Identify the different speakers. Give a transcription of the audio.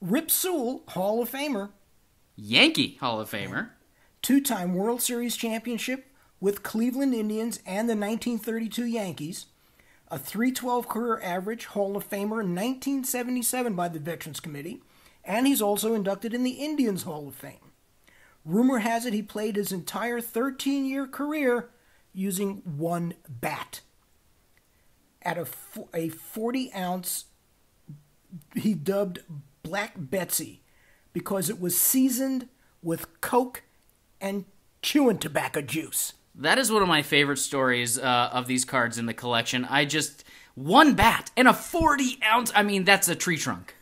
Speaker 1: Rip Sewell, Hall of Famer,
Speaker 2: Yankee Hall of Famer.
Speaker 1: two time World Series championship with Cleveland Indians and the 1932 Yankees, a 312 career average Hall of Famer in 1977 by the Veterans Committee, and he's also inducted in the Indians Hall of Fame. Rumor has it he played his entire 13 year career using one bat. At a, a 40 ounce, he dubbed Black Betsy because it was seasoned with Coke and chewing tobacco juice.
Speaker 2: That is one of my favorite stories uh, of these cards in the collection. I just one bat and a 40 ounce. I mean, that's a tree trunk.